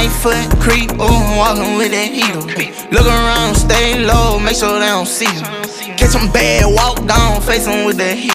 Eight foot creep, ooh, walking with that heel. Look around, stay low, make sure they don't see you. Catch them bad, walk down, face them with that heel.